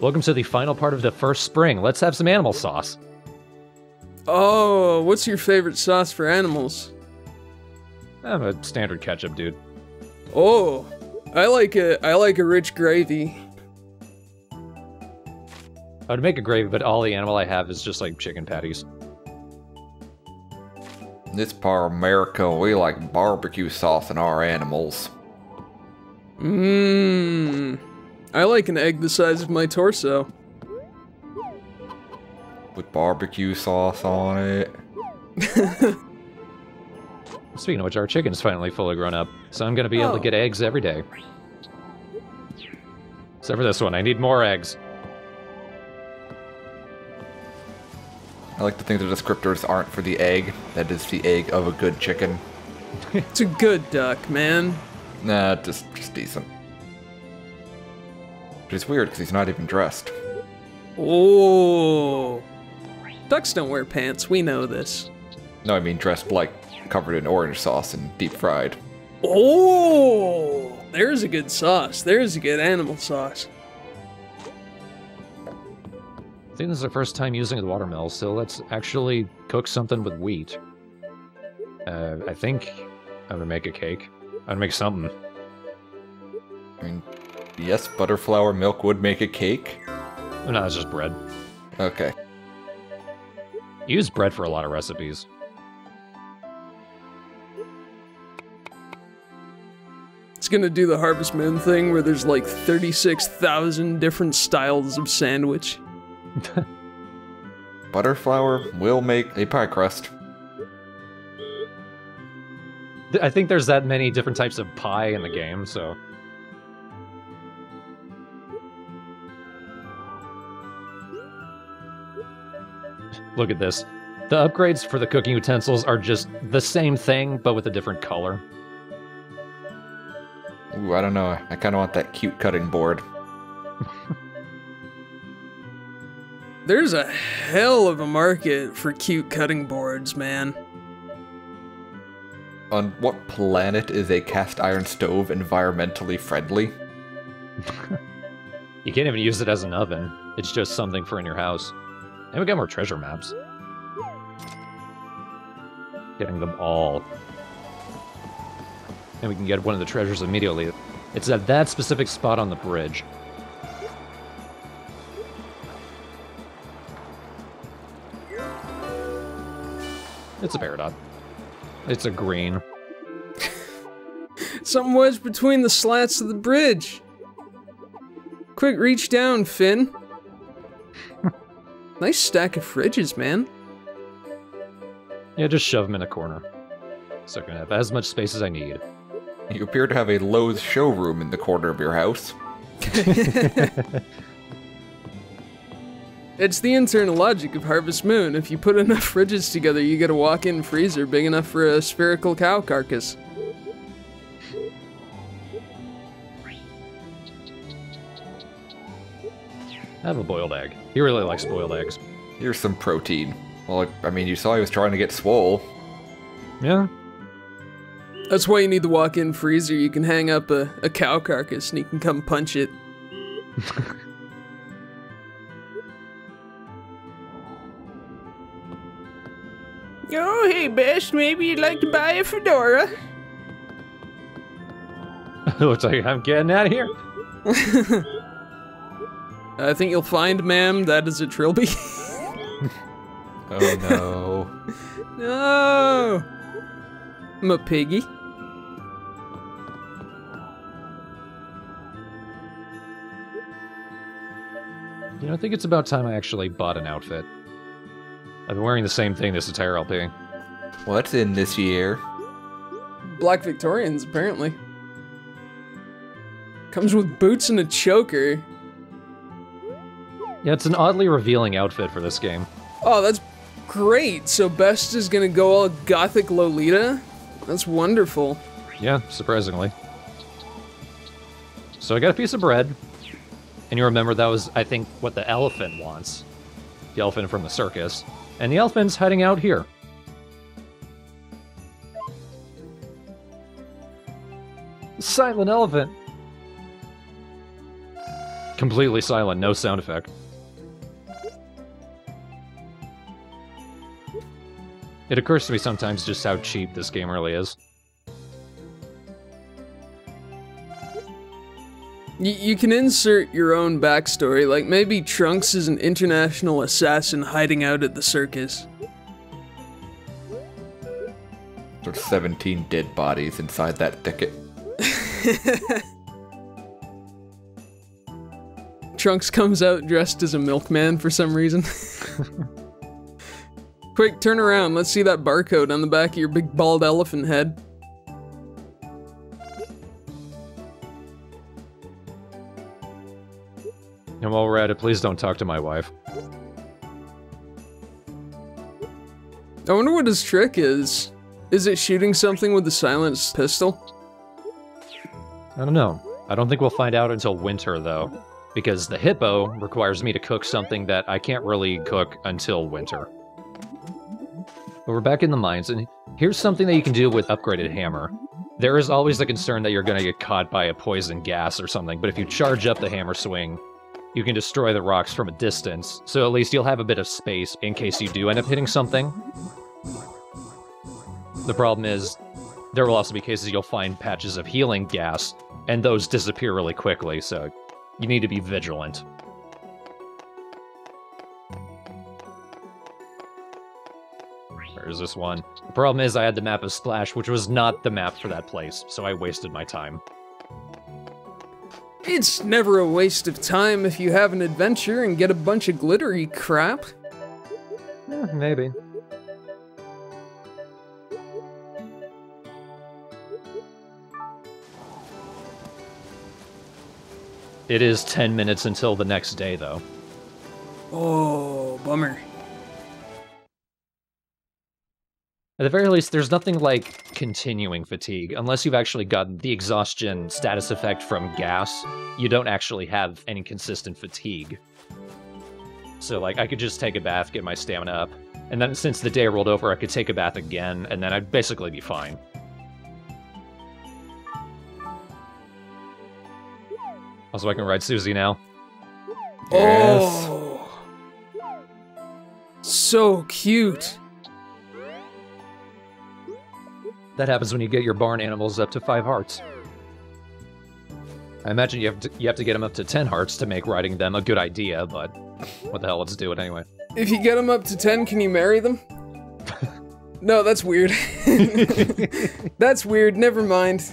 Welcome to the final part of the first spring. Let's have some animal sauce. Oh, what's your favorite sauce for animals? I'm a standard ketchup dude. Oh, I like a I like a rich gravy. I would make a gravy, but all the animal I have is just like chicken patties. This part of America, we like barbecue sauce in our animals. Mmm. I like an egg the size of my torso. With barbecue sauce on it. Speaking of which, our chicken's finally fully grown up, so I'm gonna be able Oh. to get eggs every day. Except for this one, I need more eggs. I like to think the descriptors aren't for the egg. That is the egg of a good chicken. It's a good duck, man. Nah, just just decent. Which it's weird because he's not even dressed. Oh. Ducks don't wear pants. We know this. No, I mean dressed like covered in orange sauce and deep fried. Oh, there's a good sauce. There's a good animal sauce. I think this is our first time using the watermill, so let's actually cook something with wheat. Uh, I think I'm gonna make a cake. I'm gonna make something. I mean, yes, butterflower milk would make a cake. Oh, no, it's just bread. Okay. Use bread for a lot of recipes. It's gonna do the Harvest Moon thing where there's like 36,000 different styles of sandwich. Butterflower will make a pie crust. I think there's that many different types of pie in the game, so. Look at this. The upgrades for the cooking utensils are just the same thing, but with a different color. Ooh, I don't know. I kind of want that cute cutting board. There's a hell of a market for cute cutting boards, man. On what planet is a cast iron stove environmentally friendly? You can't even use it as an oven. It's just something for in your house. And we got more treasure maps. Getting them all. And we can get one of the treasures immediately. It's at that specific spot on the bridge. It's a peridot. It's a green. Something wedged between the slats of the bridge. Quick, reach down, Finn. Nice stack of fridges, man. Yeah, just shove them in a corner. So I can have as much space as I need. You appear to have a Lowe's showroom in the corner of your house. It's the internal logic of Harvest Moon. If you put enough fridges together, you get a walk-in freezer big enough for a spherical cow carcass. Have a boiled egg. He really likes boiled eggs. Here's some protein. Well, I mean, you saw he was trying to get swole. Yeah, That's why you need the walk-in freezer. You can hang up a, a cow carcass and you can come punch it. oh, hey, Best, maybe you'd like to buy a fedora? looks like I'm getting out of here. I think you'll find, ma'am, that is a trilby. Oh no. no! I'm a piggy. You know, I think it's about time I actually bought an outfit. I've been wearing the same thing this entire LP. What's in this year? Black Victorians, apparently. Comes with boots and a choker. Yeah, it's an oddly revealing outfit for this game. Oh, that's great. So Best is gonna go all gothic Lolita? That's wonderful. Yeah, surprisingly. So I got a piece of bread, and you remember that was, I think, what the elephant wants. The elephant from the circus. And the elephant's heading out here. Silent elephant. completely silent, no sound effect. It occurs to me sometimes just how cheap this game really is. Y- you can insert your own backstory, like maybe Trunks is an international assassin hiding out at the circus. There's 17 dead bodies inside that thicket. Trunks comes out dressed as a milkman for some reason. Quick, turn around. Let's see that barcode on the back of your big bald elephant head. And while we're at it, please don't talk to my wife. I wonder what his trick is. Is it shooting something with the silenced pistol? I don't know. I don't think we'll find out until winter, though, because the hippo requires me to cook something that I can't really cook until winter. But we're back in the mines, and here's something that you can do with upgraded hammer. There is always the concern that you're going to get caught by a poison gas or something, but if you charge up the hammer swing, you can destroy the rocks from a distance, so at least you'll have a bit of space in case you do end up hitting something. The problem is, there will also be cases you'll find patches of healing gas, and those disappear really quickly, so you need to be vigilant. Where's this one? The problem is I had the map of Splash, which was not the map for that place, so I wasted my time. It's never a waste of time if you have an adventure and get a bunch of glittery crap. Eh, maybe. It is 10 minutes until the next day, though. Oh, bummer. At the very least, there's nothing like continuing fatigue. Unless you've actually gotten the exhaustion status effect from gas, you don't actually have any consistent fatigue. So, like, I could just take a bath, get my stamina up, and then since the day rolled over, I could take a bath again, and then I'd basically be fine. Also, I can ride Susie now. Yes. Oh. So cute. That happens when you get your barn animals up to five hearts. I imagine you have to, you have to get them up to ten hearts to make riding them a good idea, but what the hell, let's do it anyway. If you get them up to 10, can you marry them? no, that's weird. that's weird. Never mind.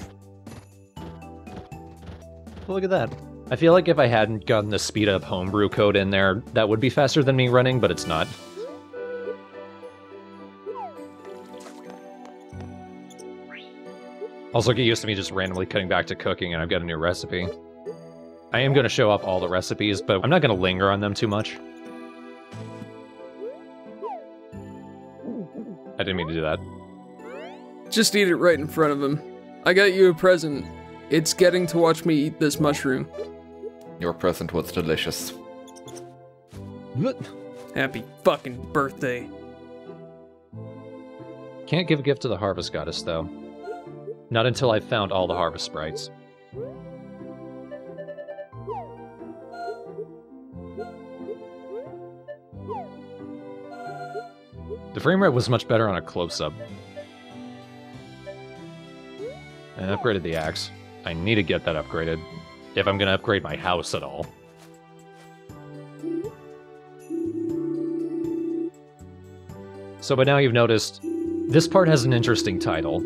Look at that. I feel like if I hadn't gotten the speed up homebrew code in there, that would be faster than me running, but it's not. Also, get used to me just randomly cutting back to cooking, and I've got a new recipe. I am going to show up all the recipes, but I'm not going to linger on them too much. I didn't mean to do that. Just eat it right in front of him. I got you a present. It's getting to watch me eat this mushroom. Your present was delicious. Happy fucking birthday. Can't give a gift to the harvest goddess, though. Not until I've found all the harvest sprites. The frame rate was much better on a close-up. And upgraded the axe. I need to get that upgraded. If I'm gonna upgrade my house at all. So by now you've noticed, this part has an interesting title.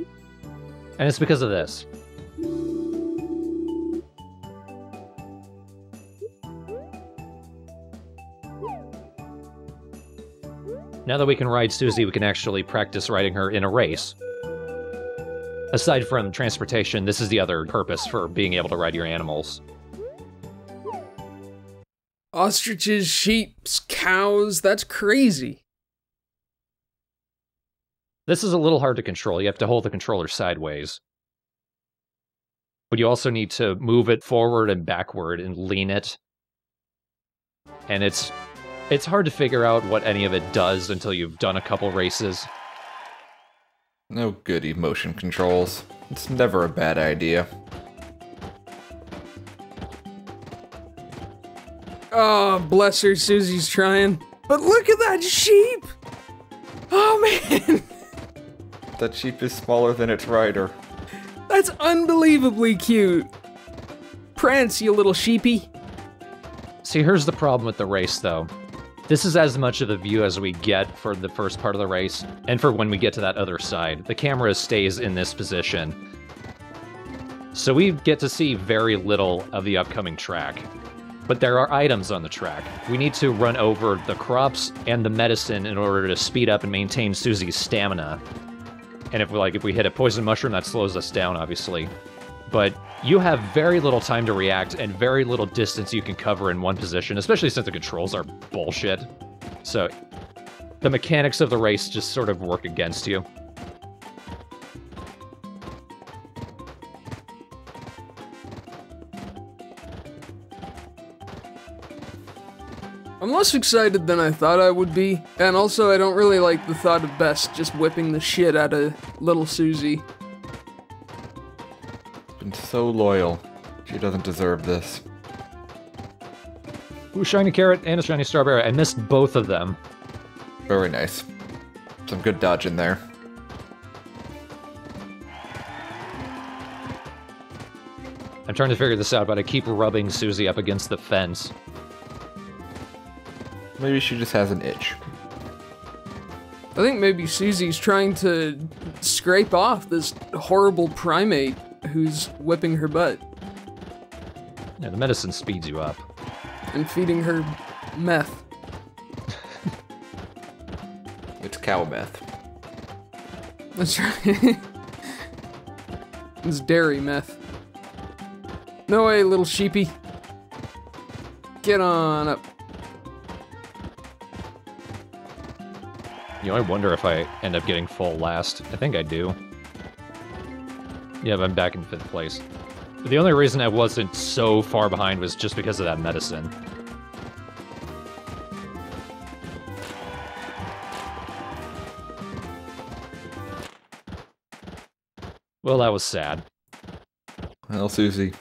And it's because of this. Now that we can ride Susie, we can actually practice riding her in a race. Aside from transportation, this is the other purpose for being able to ride your animals. Ostriches, sheeps, cows, that's crazy. This is a little hard to control. You have to hold the controller sideways. But you also need to move it forward and backward and lean it. And it's it's hard to figure out what any of it does until you've done a couple races. No good emotion controls. It's never a bad idea. Oh, bless her, Susie's trying. But look at that sheep! Oh man, That sheep is smaller than its rider. that's unbelievably cute. Prance, you little sheepy. See, here's the problem with the race, though. This is as much of the view as we get for the first part of the race, and for when we get to that other side. The camera stays in this position. So we get to see very little of the upcoming track. But there are items on the track. We need to run over the crops and the medicine in order to speed up and maintain Susie's stamina. And if we like if we hit a poison mushroom, that slows us down, obviously. But you have very little time to react and very little distance you can cover in one position, especially since the controls are bullshit. So the mechanics of the race just sort of work against you. I'm less excited than I thought I would be, and also I don't really like the thought of Best just whipping the shit out of little Susie. Been so loyal. She doesn't deserve this. Ooh, shiny carrot and a shiny strawberry. I missed both of them. Very nice. Some good dodge in there. I'm trying to figure this out, but I keep rubbing Susie up against the fence. Maybe she just has an itch. I think maybe Susie's trying to scrape off this horrible primate who's whipping her butt Yeah, the medicine speeds you up. and feeding her meth. It's cow meth. That's right. it's dairy meth. No way, little sheepy. Get on up. You know, I wonder if I end up getting full last. I think I do. Yeah, but I'm back in fifth place. But the only reason I wasn't so far behind was just because of that medicine. Well, that was sad. Well, Susie,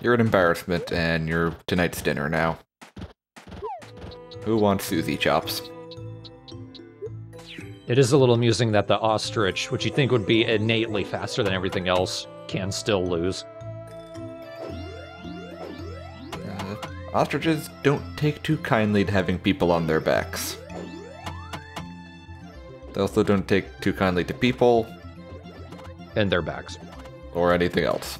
you're an embarrassment, and you're tonight's dinner now. Who wants Susie chops? It is a little amusing that the ostrich, which you think would be innately faster than everything else, can still lose. Uh, ostriches don't take too kindly to having people on their backs. They also don't take too kindly to people And their backs. or anything else.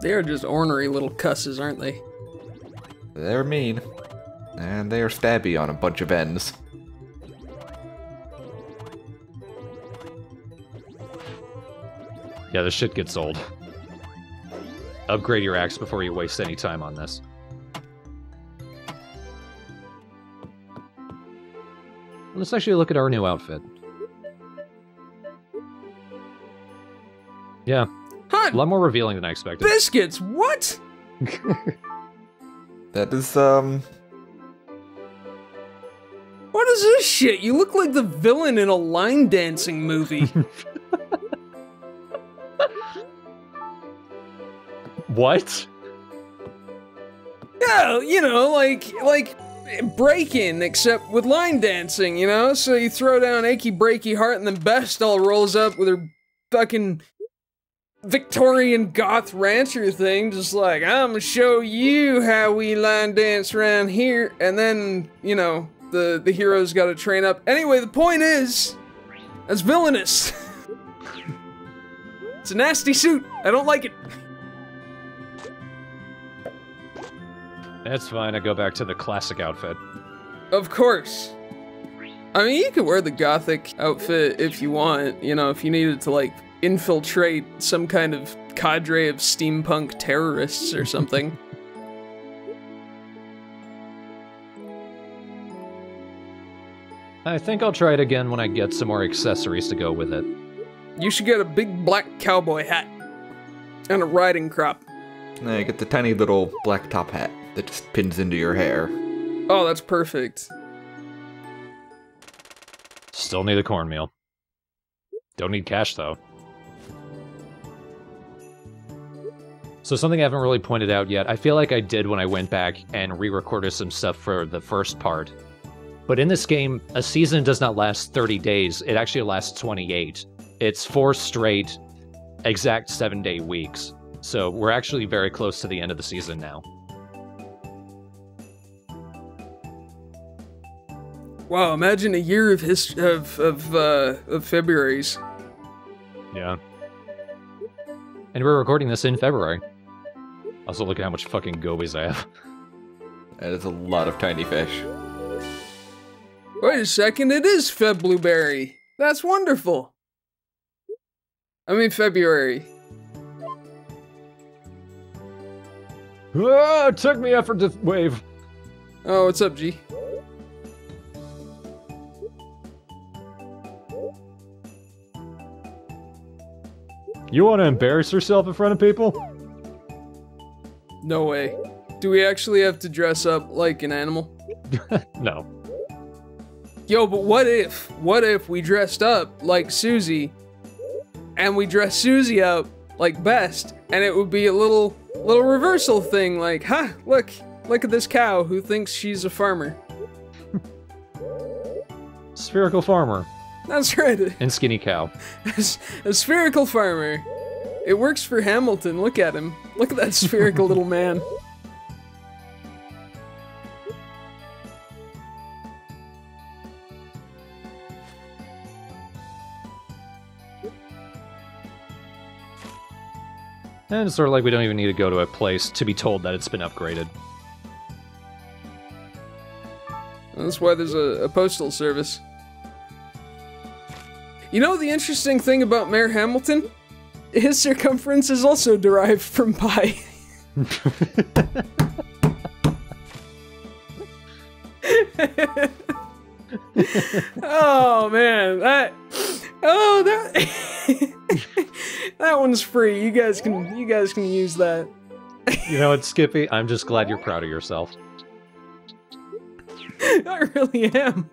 They are just ornery little cusses, aren't they? They're mean, and they are stabby on a bunch of ends. Yeah, this shit gets old. Upgrade your axe before you waste any time on this. Let's actually look at our new outfit. Yeah, a lot more revealing than I expected. biscuits! What? That is, um, What is this shit? You look like the villain in a line dancing movie. What? yeah, you know, like like breaking, except with line dancing. You know, so you throw down achy breaky heart, and then Best all rolls up with her fucking Victorian goth rancher thing, just like I'm gonna show you how we line dance around here, and then you know the the hero's got to train up. Anyway, the point is, that's villainous. it's a nasty suit. I don't like it. That's fine, I go back to the classic outfit. Of course. I mean, you could wear the gothic outfit if you want, you know, if you needed to, like, infiltrate some kind of cadre of steampunk terrorists or something. I think I'll try it again when I get some more accessories to go with it. you should get a big black cowboy hat and a riding crop. eh, get the tiny little black top hat that just pins into your hair. Oh, that's perfect. Still need a cornmeal. Don't need cash though. So something I haven't really pointed out yet. I feel like I did when I went back and re-recorded some stuff for the first part. But in this game, a season does not last 30 days. It actually lasts 28. It's four straight, exact seven-day weeks. So we're actually very close to the end of the season now. Wow, imagine a year of his of of uh, of Februarys. Yeah. And we're recording this in February. Also, look at how much fucking gobies I have. That is a lot of tiny fish. Wait a second, it is Feb Blueberry. That's wonderful. I mean February. Oh, it took me effort to wave. Oh, what's up, G? You want to embarrass yourself in front of people? No way. Do we actually have to dress up like an animal? no. Yo, but what if, what if we dressed up like Susie, and we dressed Susie up like Best, and it would be a little, little reversal thing, like, huh, look, look at this cow who thinks she's a farmer. Spherical farmer That's right, and skinny cow. a spherical farmer. It works for Hamilton. Look at him. Look at that spherical little man. And it's sort of like we don't even need to go to a place to be told that it's been upgraded. That's why there's a, a postal service. You know the interesting thing about Mayor Hamilton? His circumference is also derived from pi. oh man, that oh that that one's free. You guys can you guys can use that. You know what, Skippy? I'm just glad you're proud of yourself. I really am.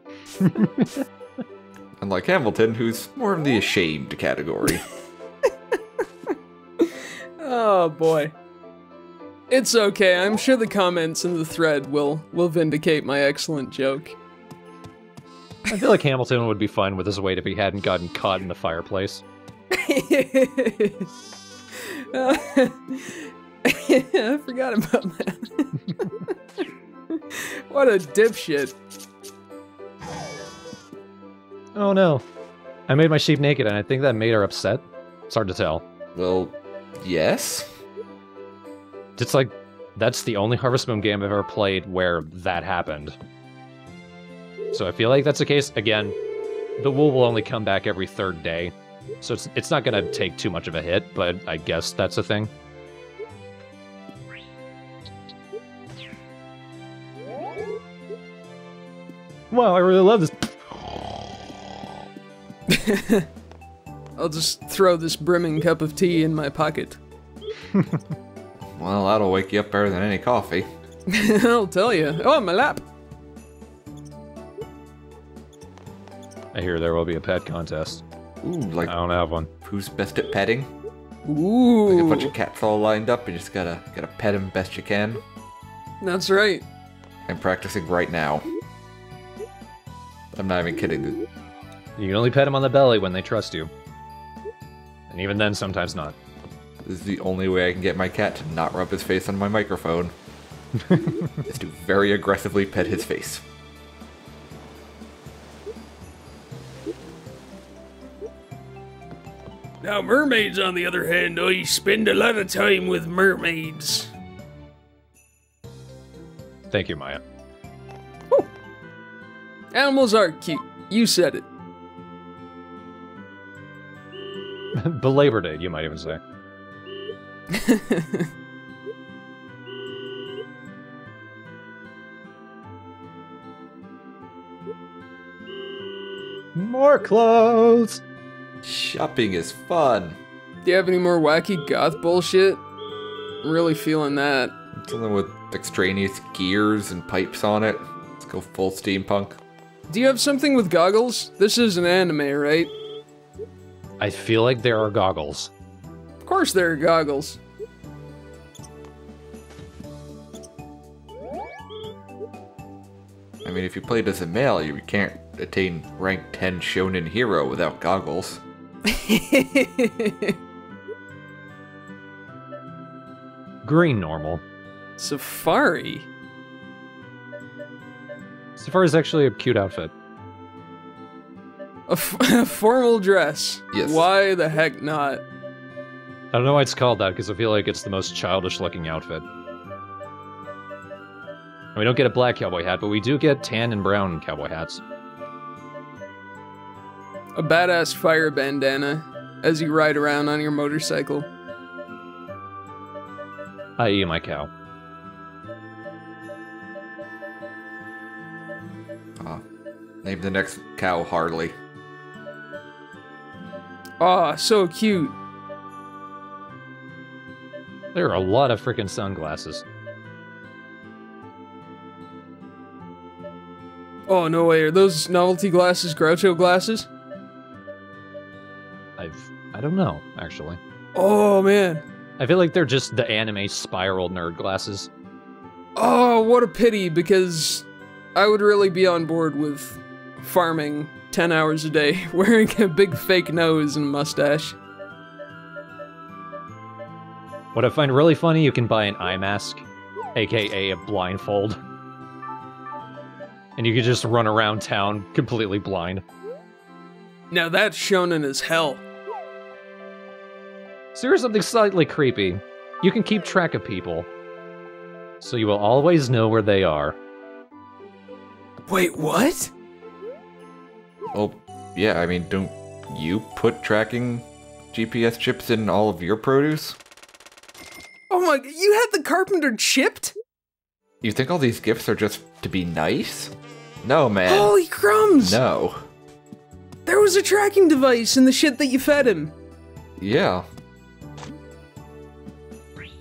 Unlike Hamilton, who's more in the ashamed category. Oh boy. It's okay. I'm sure the comments in the thread will will vindicate my excellent joke. I feel like Hamilton would be fine with his weight if he hadn't gotten caught in the fireplace. Uh, I forgot about that. what a dipshit. Oh no. I made my sheep naked and I think that made her upset. It's hard to tell. well, yes. It's like that's the only Harvest Moon game I've ever played where that happened. So I feel like that's the case. Again, the wool will only come back every third day. So it's it's not gonna take too much of a hit, but I guess that's a thing. Wow, I really love this. I'll just throw this brimming cup of tea in my pocket. Well, that'll wake you up better than any coffee. I'll tell you. Oh, my lap. I hear there will be a pet contest. Ooh, like I don't have one. who's best at petting? Ooh. Like a bunch of cats all lined up, and you just gotta gotta pet them best you can. That's right. I'm practicing right now. I'm not even kidding. You can only pet them on the belly when they trust you. And even then, sometimes not. This is the only way I can get my cat to not rub his face on my microphone. is to very aggressively pet his face. Now, mermaids, on the other hand, I spend a lot of time with mermaids. Thank you, Maya. Animals are cute. You said it. Belabored it, you might even say. More clothes! Shopping is fun. Do you have any more wacky goth bullshit? I'm really feeling that. Something with extraneous gears and pipes on it. Let's go full steampunk. Do you have something with goggles? This is an anime, right? I feel like there are goggles. Of course there are goggles. I mean, if you played as a male, you can't attain rank 10 shonen hero without goggles. Green normal. Safari. Safari's actually a cute outfit. A, f- a formal dress. Yes. Why the heck not? I don't know why it's called that because I feel like it's the most childish looking outfit. And we don't get a black cowboy hat, but we do get tan and brown cowboy hats. A badass fire bandana as you ride around on your motorcycle. I.e., my cow. Ah, name the next cow Harley. Aw, so cute. There are a lot of freaking sunglasses. Oh, no way. Are those novelty glasses Groucho glasses? I've. I don't know, actually. Oh, man. I feel like they're just the anime spiral nerd glasses. Oh, what a pity, because I would really be on board with farming 10 hours a day, wearing a big fake nose and mustache. What I find really funny, you can buy an eye mask, aka a blindfold. And you can just run around town completely blind. Now that's shonen as hell. So here's something slightly creepy. You can keep track of people. So you will always know where they are. Wait, what? Oh, yeah, I mean, don't you put tracking GPS chips in all of your produce? Oh my, you had the carpenter chipped? You think all these gifts are just to be nice? No, man. Holy crumbs! No. There was a tracking device in the shit that you fed him. Yeah.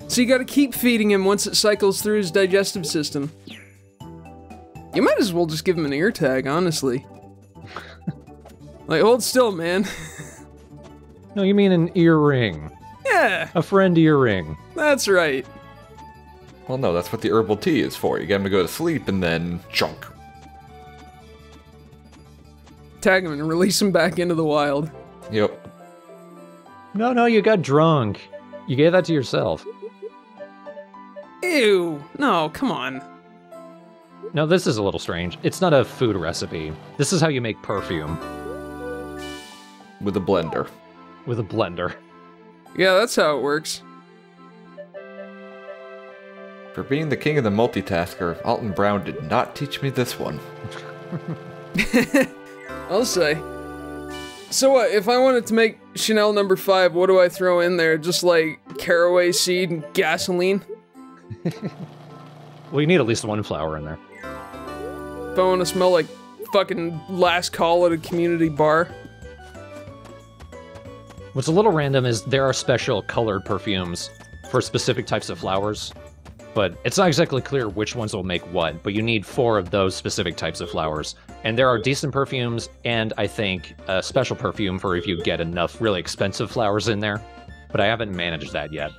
So you gotta keep feeding him once it cycles through his digestive system. You might as well just give him an ear tag, honestly. Like, hold still, man. No, you mean an earring. yeah, A friend earring. that's right. Well, no, that's what the herbal tea is for. You get him to go to sleep and then chunk. Tag him and release him back into the wild. Yep. No, no, you got drunk. You gave that to yourself. Ew. No, come on. No, this is a little strange. It's not a food recipe. This is how you make perfume With a blender. with a blender. Yeah, that's how it works. For being the king of the multitasker, Alton Brown did not teach me this one. I'll say. So what, if I wanted to make Chanel number five, what do I throw in there? Just like caraway seed and gasoline? Well, you need at least one flower in there. If I want to smell like fucking last call at a community bar? What's a little random is there are special colored perfumes for specific types of flowers, but it's not exactly clear which ones will make what, but you need four of those specific types of flowers. And there are decent perfumes, and I think a special perfume for if you get enough really expensive flowers in there, but I haven't managed that yet.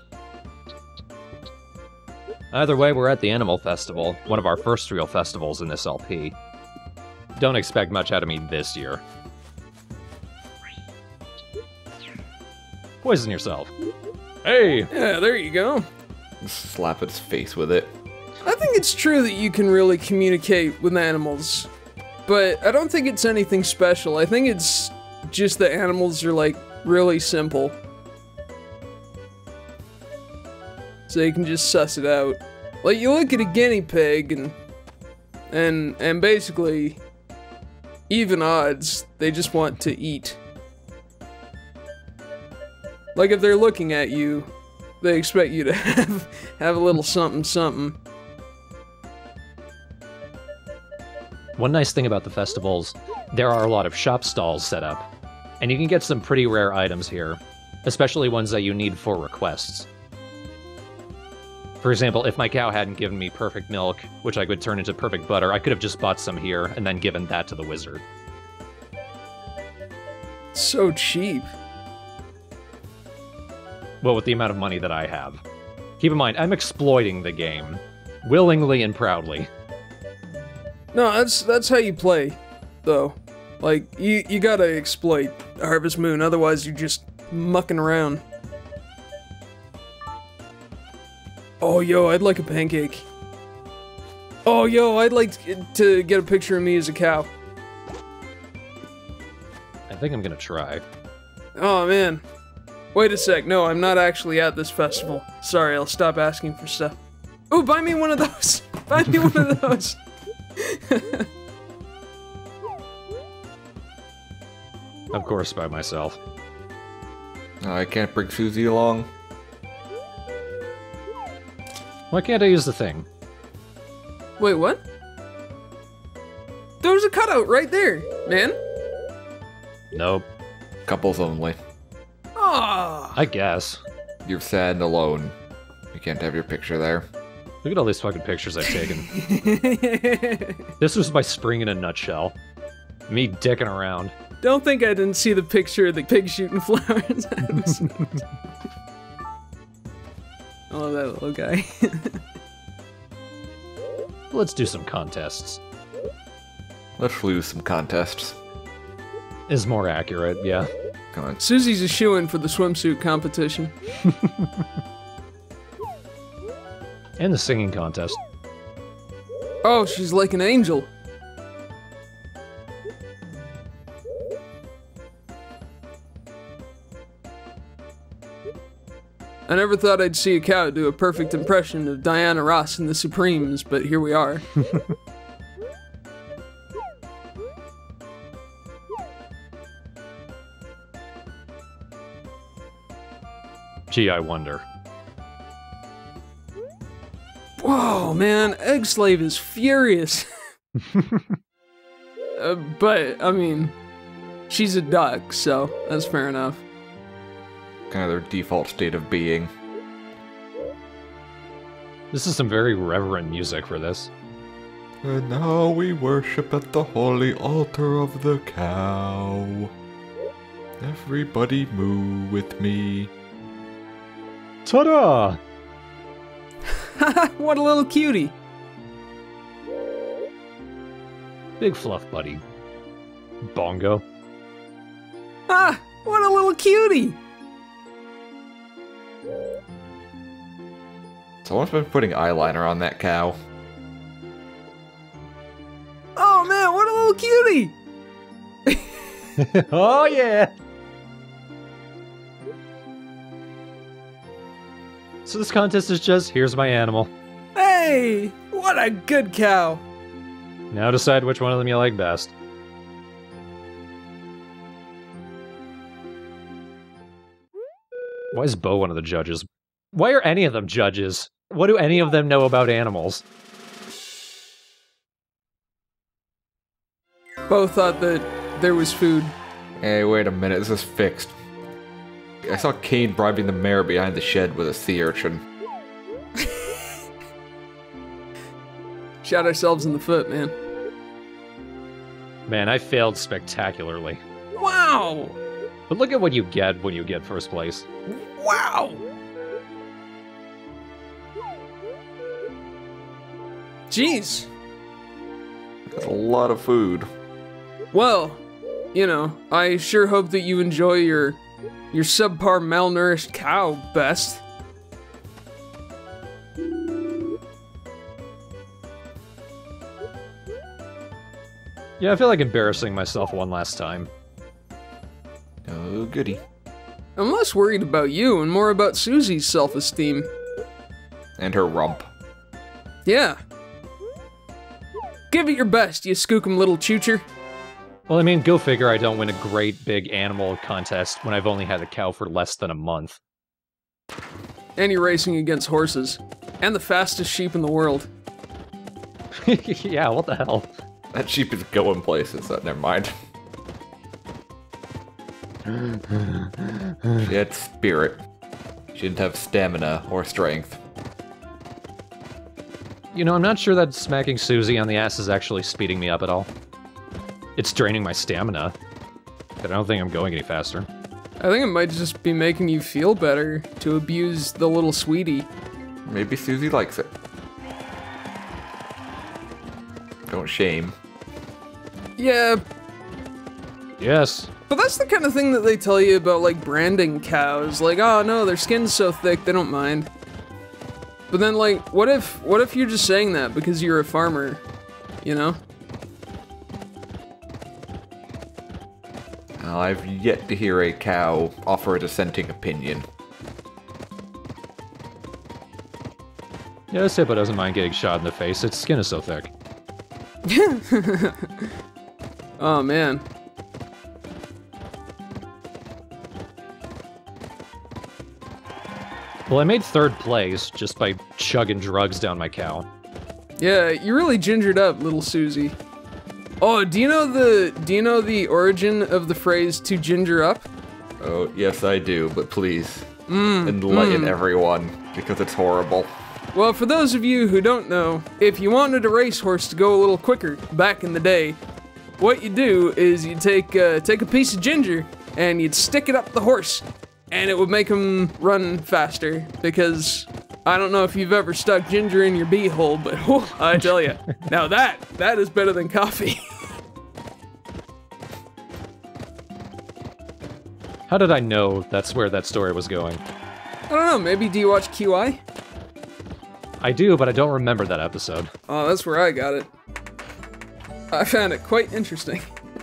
Either way, we're at the Animal Festival, one of our first real festivals in this LP. Don't expect much out of me this year. Poison yourself. Hey! Yeah, there you go. Slap its face with it. I think it's true that you can really communicate with animals, but I don't think it's anything special. I think it's just that animals are like really simple. So you can just suss it out. Like you look at a guinea pig and and and basically even odds, they just want to eat. Like if they're looking at you, they expect you to have have a little something something. One nice thing about the festivals, there are a lot of shop stalls set up, and you can get some pretty rare items here, especially ones that you need for requests. For example, if my cow hadn't given me perfect milk, which I could turn into perfect butter, I could have just bought some here and then given that to the wizard. So cheap. Well, with the amount of money that I have. Keep in mind, I'm exploiting the game. Willingly and proudly. No, that's that's how you play, though. Like you you gotta exploit Harvest Moon, otherwise you're just mucking around. Oh yo, I'd like a pancake. Oh yo, I'd like to get a picture of me as a cow. I think I'm gonna try. Oh man. Wait a sec, no, I'm not actually at this festival. Sorry, I'll stop asking for stuff. Oh, buy me one of those! buy me one of those! Of course, by myself. Oh, I can't bring Susie along. Why can't I use the thing? Wait, what? There was a cutout right there, man. Nope. Couples only. I guess. You're sad and alone. You can't have your picture there. Look at all these fucking pictures I've taken. this was my spring in a nutshell. Me dicking around. Don't think I didn't see the picture of the pig shooting flowers. I love oh, that little guy. Let's do some contests. Let's lose some contests. Is more accurate, yeah. Come on. Susie's a shoe in for the swimsuit competition. And the singing contest. Oh, she's like an angel. I never thought I'd see a cow do a perfect impression of Diana Ross in The Supremes, but here we are. Gee, I wonder. Whoa, man, Egg Slave is furious. uh, but, I mean, she's a duck, so that's fair enough. Kind of their default state of being. This is some very reverent music for this. And now we worship at the holy altar of the cow. Everybody moo with me. Ta-da! what a little cutie. Big fluff buddy. Bongo. Ah, what a little cutie. Someone's been putting eyeliner on that cow. Oh man, what a little cutie. oh yeah! So this contest is just, here's my animal. Hey, what a good cow. Now decide which one of them you like best. Why is Bo one of the judges? Why are any of them judges? What do any of them know about animals? Bo thought that there was food. Hey, wait a minute, this is fixed. I saw Kane bribing the mayor behind the shed with a sea urchin. Shot ourselves in the foot, man. Man, I failed spectacularly. Wow. But look at what you get when you get first place. Wow. Jeez. That's a lot of food. Well, you know, I sure hope that you enjoy your your subpar malnourished cow best. Yeah, I feel like embarrassing myself one last time. Oh, goody. I'm less worried about you and more about Susie's self-esteem. And her rump. Yeah. Give it your best, you skookum little choocher. Well, I mean, go figure I don't win a great big animal contest when I've only had a cow for less than a month. And you're racing against horses. And the fastest sheep in the world. yeah, what the hell? That sheep is going places, so never mind. she had spirit. She didn't have stamina or strength. You know, I'm not sure that smacking Susie on the ass is actually speeding me up at all. It's draining my stamina, but I don't think I'm going any faster. I think it might just be making you feel better to abuse the little sweetie. Maybe Susie likes it. Don't shame. Yeah, Yes. but that's the kind of thing that they tell you about like branding cows. Like, oh no, their skin's so thick they don't mind. But then like, what if what if you're just saying that because you're a farmer, you know? I've yet to hear a cow offer a dissenting opinion. Yeah, this hippo doesn't mind getting shot in the face. Its skin is so thick. Oh man. Well, I made third place just by chugging drugs down my cow. Yeah, you really gingered up, little Susie. Oh, do you know the do you know the origin of the phrase to ginger up? Oh, yes, I do, but please enlighten everyone because it's horrible. Well, for those of you who don't know, if you wanted a racehorse to go a little quicker back in the day, what you do is you take uh, take a piece of ginger and you'd stick it up the horse, and it would make him run faster. Because I don't know if you've ever stuck ginger in your beehole, but whew, I tell you, now that that is better than coffee. How did I know that's where that story was going? I don't know. Maybe do you watch QI? I do, but I don't remember that episode. Oh, that's where I got it. I found it quite interesting.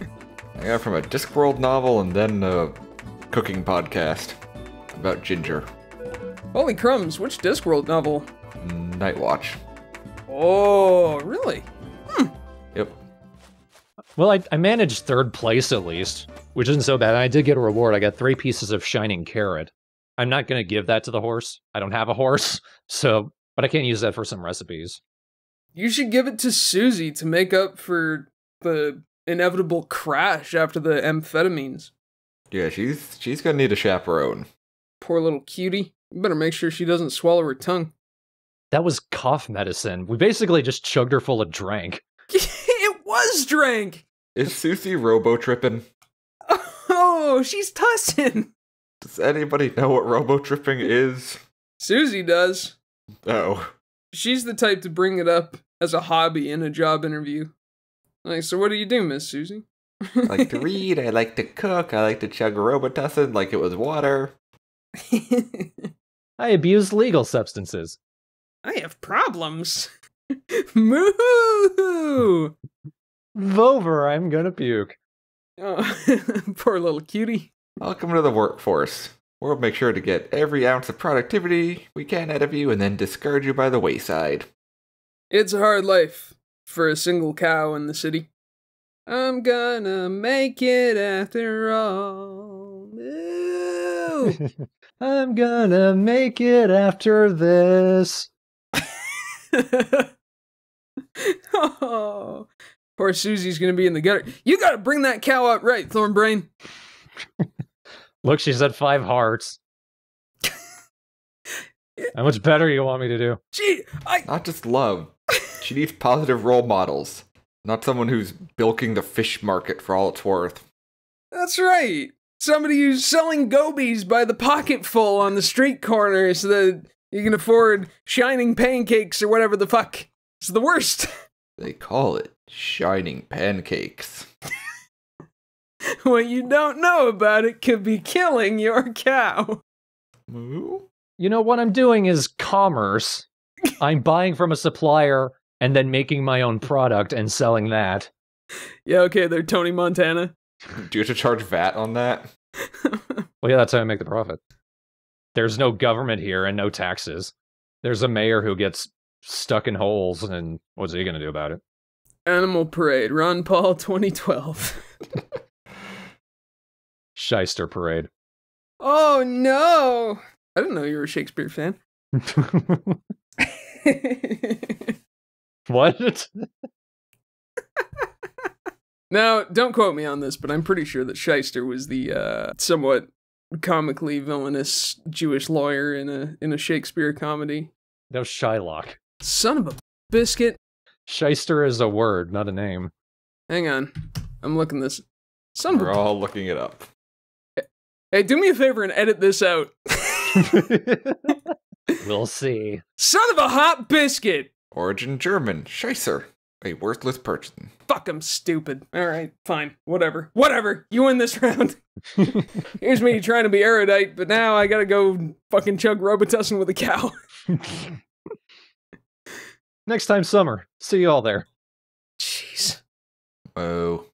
I got it from a Discworld novel and then a cooking podcast about ginger. Holy crumbs! Which Discworld novel? Night Watch. Oh, really? Yep. Well, I, I managed third place at least, which isn't so bad. And I did get a reward. I got three pieces of shining carrot. I'm not going to give that to the horse. I don't have a horse, so, but I can't use that for some recipes. You should give it to Susie to make up for the inevitable crash after the amphetamines. Yeah, she's she's gonna need a chaperone. Poor little cutie. You better make sure she doesn't swallow her tongue. That was cough medicine. We basically just chugged her full of drank. it was drank! Is Susie robo tripping? Oh, she's tussin'! Does anybody know what robo tripping is? Susie does. Oh. She's the type to bring it up as a hobby in a job interview. Like, so what do you do, Miss Susie? I like to read, I like to cook, I like to chug Robitussin like it was water. I abuse legal substances. I have problems. Moo! Vover, I'm gonna puke. Oh, poor little cutie. Welcome to the workforce. We'll make sure to get every ounce of productivity we can out of you and then discard you by the wayside. It's a hard life for a single cow in the city. I'm gonna make it after all. Moo! I'm gonna make it after this. oh, poor Susie's gonna be in the gutter. You gotta bring that cow up right, Thornbrain. Look, she's at five hearts. How much better you want me to do? Gee, I Not just love. She needs positive role models, not someone who's bilking the fish market for all it's worth. That's right. Somebody who's selling gobies by the pocketful on the street corner so that you can afford shining pancakes or whatever the fuck. It's the worst. They call it shining pancakes. what you don't know about it could be killing your cow. Moo? You know, what I'm doing is commerce. I'm buying from a supplier and then making my own product and selling that. Yeah, okay, they're Tony Montana. Do you have to charge VAT on that? Well, yeah, that's how I make the profit. There's no government here and no taxes. There's a mayor who gets stuck in holes, and what's he going to do about it? Animal Parade, Ron Paul 2012. Shyster Parade. oh no! I didn't know you were a Shakespeare fan. what? now, don't quote me on this, but I'm pretty sure that Shyster was the uh, somewhat comically villainous Jewish lawyer in a in a Shakespeare comedy. That was Shylock. Son of a biscuit. Shyster is a word, not a name. Hang on. I'm looking this. Son We're all looking it up. Hey, do me a favor and edit this out. we'll see. Son of a hot biscuit. Origin German, Scheisser. A worthless person. Fuck, I'm stupid. All right, fine, whatever, whatever. You win this round. Here's me trying to be erudite, but now I gotta go fucking chug Robitussin with a cow. Next time summer. See you all there. Jeez. Whoa.